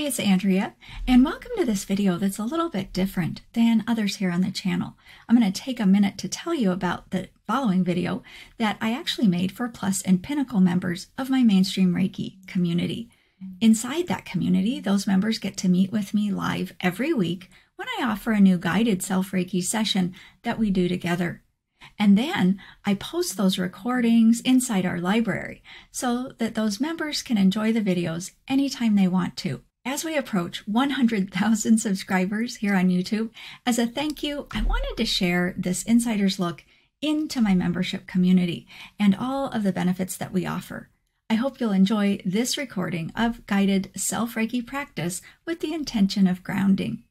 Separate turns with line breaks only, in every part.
Hi, it's Andrea, and welcome to this video that's a little bit different than others here on the channel. I'm going to take a minute to tell you about the following video that I actually made for Plus and Pinnacle members of my Mainstream Reiki community. Inside that community, those members get to meet with me live every week when I offer a new guided self Reiki session that we do together. And then I post those recordings inside our library so that those members can enjoy the videos anytime they want to. As we approach 100,000 subscribers here on YouTube, as a thank you, I wanted to share this insider's look into my membership community and all of the benefits that we offer. I hope you'll enjoy this recording of guided self Reiki practice with the intention of grounding.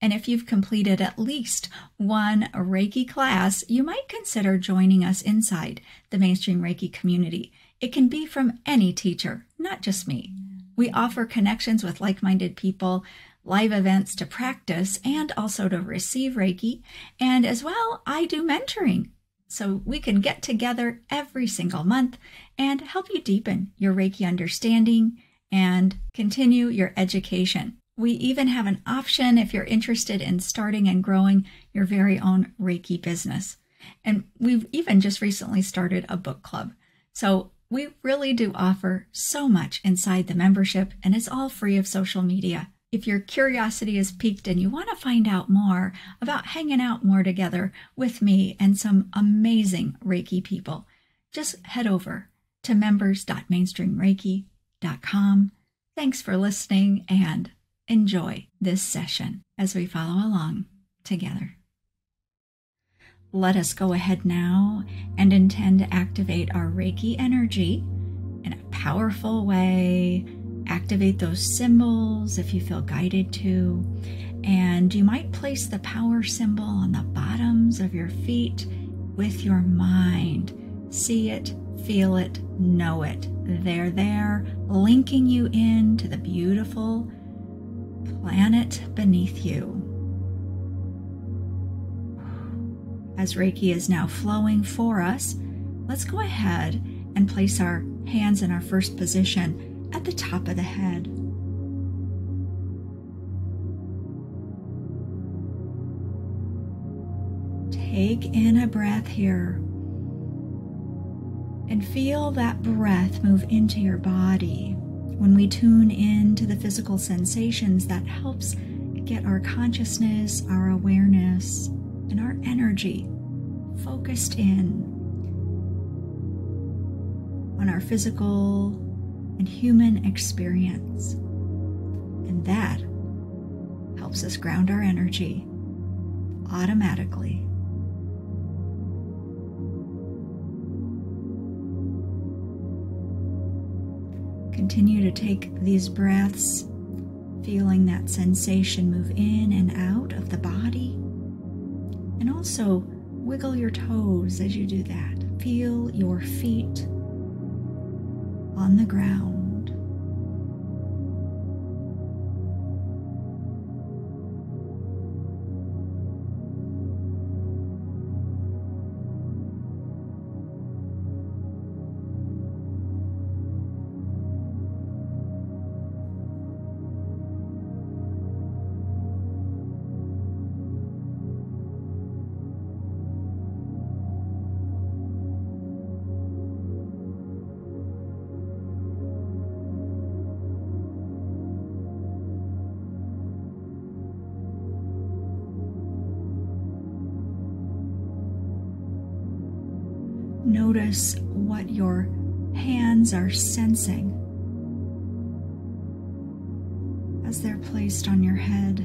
And if you've completed at least one Reiki class, you might consider joining us inside the mainstream Reiki community. It can be from any teacher, not just me. We offer connections with like minded people, live events to practice and also to receive Reiki. And as well, I do mentoring. So we can get together every single month and help you deepen your Reiki understanding and continue your education. We even have an option if you're interested in starting and growing your very own Reiki business. And we've even just recently started a book club. So we really do offer so much inside the membership, and it's all free of social media. If your curiosity is piqued and you want to find out more about hanging out more together with me and some amazing Reiki people, just head over to members.mainstreamreiki.com. Thanks for listening and enjoy this session as we follow along together. Let us go ahead now and intend to activate our Reiki energy in a powerful way. Activate those symbols if you feel guided to. And you might place the power symbol on the bottoms of your feet with your mind. See it, feel it, know it. They're there, linking you in to the beautiful planet beneath you. As Reiki is now flowing for us, let's go ahead and place our hands in our first position at the top of the head. Take in a breath here and feel that breath move into your body. When we tune in to the physical sensations, that helps get our consciousness, our awareness, and our energy focused in on our physical and human experience. And that helps us ground our energy automatically. Continue to take these breaths, feeling that sensation move in and out of the body and also wiggle your toes as you do that. Feel your feet on the ground. Notice what your hands are sensing as they're placed on your head.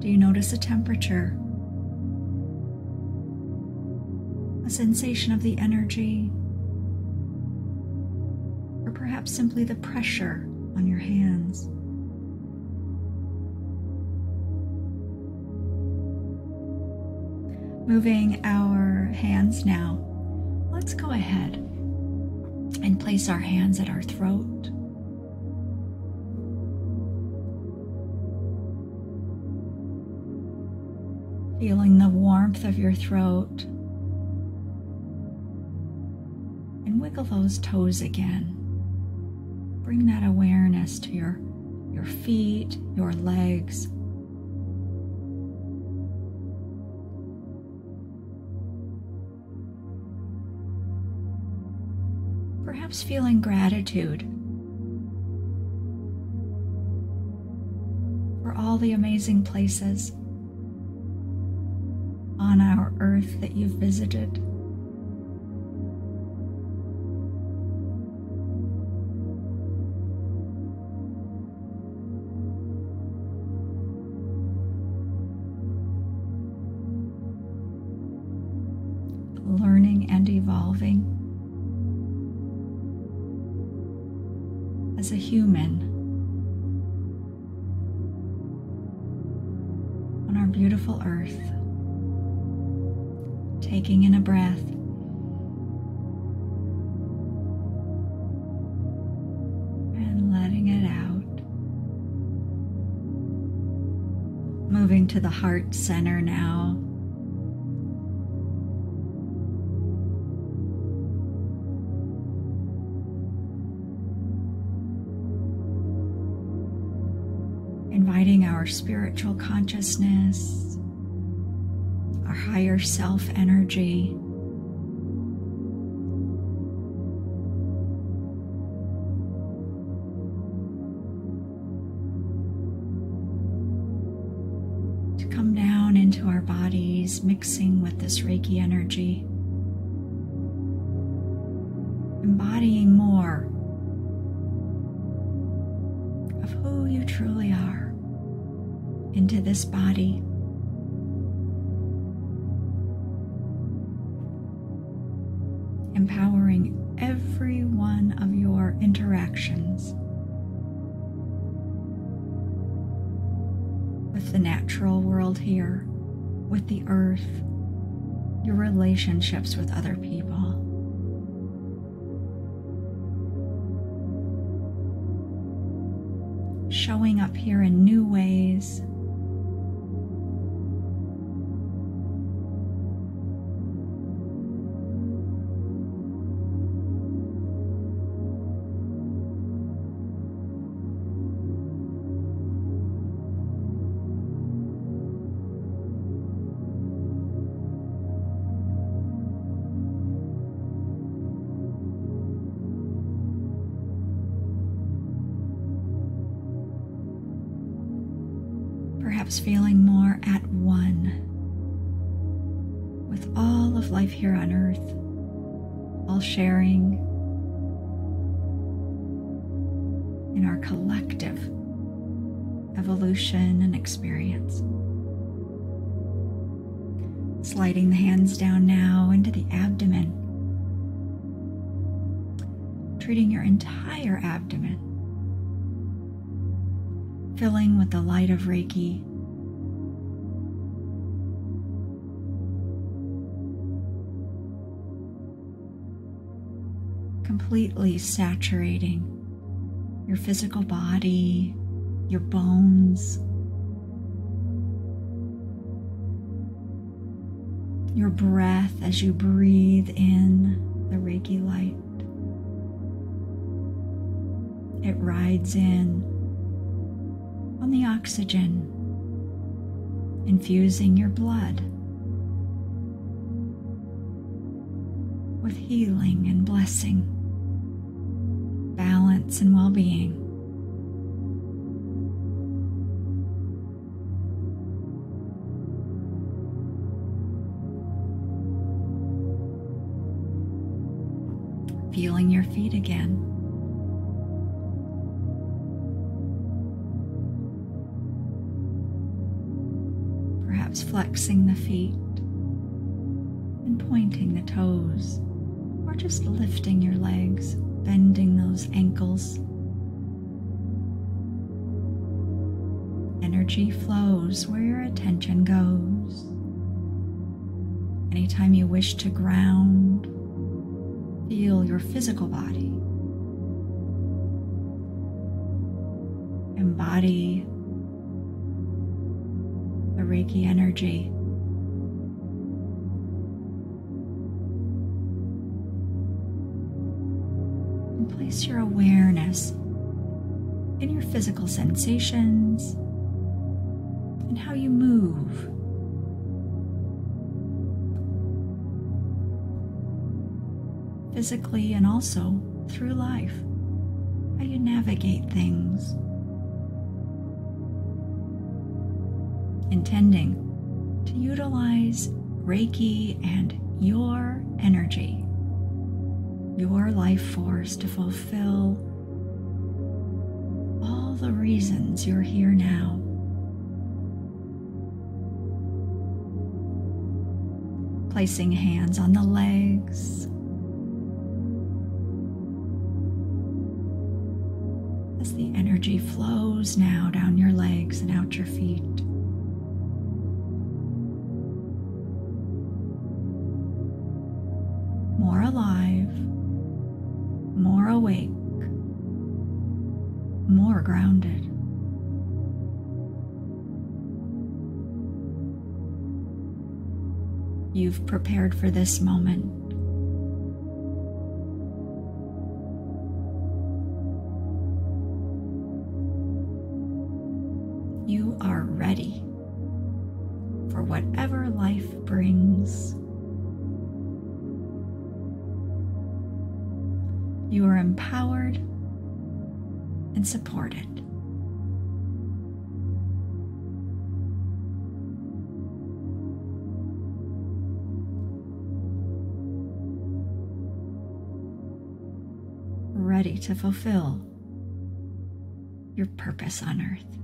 Do you notice a temperature? A sensation of the energy? Or perhaps simply the pressure on your hands? Moving our hands now, let's go ahead and place our hands at our throat. Feeling the warmth of your throat. And wiggle those toes again. Bring that awareness to your, your feet, your legs. Perhaps feeling gratitude for all the amazing places on our earth that you've visited. As a human on our beautiful earth taking in a breath. And letting it out. Moving to the heart center now. Our spiritual consciousness our higher self energy. To come down into our bodies, mixing with this Reiki energy, embodying more of who you truly are into this body. empowering every one of your interactions with the natural world here, with the earth, your relationships with other people. Showing up here in new ways perhaps feeling more at one with all of life here on earth, all sharing in our collective evolution and experience. Sliding the hands down now into the abdomen, treating your entire abdomen, filling with the light of Reiki completely saturating your physical body, your bones, your breath as you breathe in the Reiki light. It rides in on the oxygen, infusing your blood with healing and blessing balance and well being. Feeling your feet again. Perhaps flexing the feet and pointing the toes, or just lifting your legs bending those ankles. Energy flows where your attention goes. Anytime you wish to ground, feel your physical body. Embody the Reiki energy. Your awareness in your physical sensations and how you move. Physically and also through life, how you navigate things. Intending to utilize Reiki and your energy, your life force to fulfill all the reasons you're here now. Placing hands on the legs. As the energy flows now down your legs and out your feet. Grounded. You've prepared for this moment. You are ready for whatever life brings. You are empowered and support it. Ready to fulfill your purpose on earth.